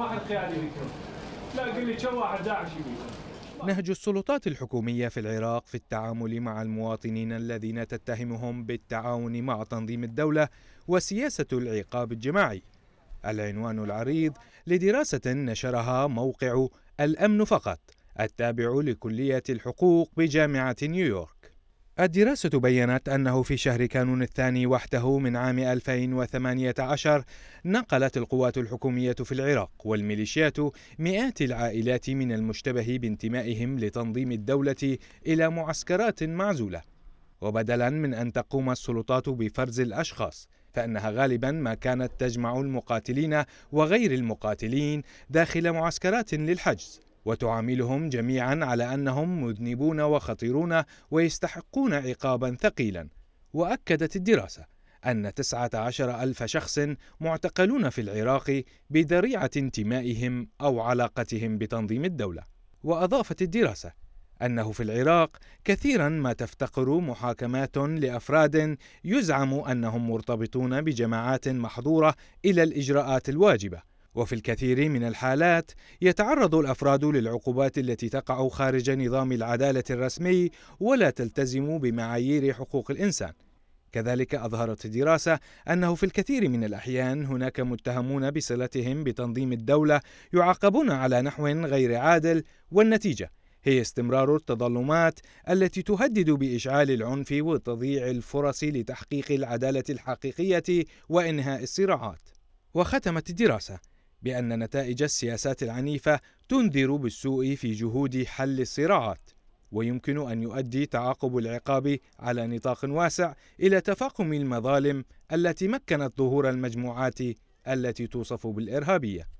واحد خيالي لا قل لي كم واحد بيكون نهج السلطات الحكومية في العراق في التعامل مع المواطنين الذين تتهمهم بالتعاون مع تنظيم الدولة وسياسة العقاب الجماعي. العنوان العريض لدراسة نشرها موقع الأمن فقط التابع لكلية الحقوق بجامعة نيويورك. الدراسة بيّنت أنه في شهر كانون الثاني وحده من عام 2018 نقلت القوات الحكومية في العراق والميليشيات مئات العائلات من المشتبه بانتمائهم لتنظيم الدولة إلى معسكرات معزولة. وبدلا من أن تقوم السلطات بفرز الأشخاص فإنها غالبا ما كانت تجمع المقاتلين وغير المقاتلين داخل معسكرات للحجز. وتعاملهم جميعا على أنهم مذنبون وخطيرون ويستحقون عقابا ثقيلا. وأكدت الدراسة أن 19 ألف شخص معتقلون في العراق بذريعة انتمائهم أو علاقتهم بتنظيم الدولة. وأضافت الدراسة أنه في العراق كثيرا ما تفتقر محاكمات لأفراد يزعم أنهم مرتبطون بجماعات محظورة إلى الإجراءات الواجبة. وفي الكثير من الحالات يتعرض الأفراد للعقوبات التي تقع خارج نظام العدالة الرسمي ولا تلتزم بمعايير حقوق الإنسان. كذلك أظهرت الدراسه أنه في الكثير من الأحيان هناك متهمون بصلتهم بتنظيم الدولة يعاقبون على نحو غير عادل والنتيجة هي استمرار التظلمات التي تهدد بإشعال العنف وتضييع الفرص لتحقيق العدالة الحقيقية وإنهاء الصراعات. وختمت الدراسة بأن نتائج السياسات العنيفة تنذر بالسوء في جهود حل الصراعات ويمكن أن يؤدي تعاقب العقاب على نطاق واسع إلى تفاقم المظالم التي مكنت ظهور المجموعات التي توصف بالإرهابية.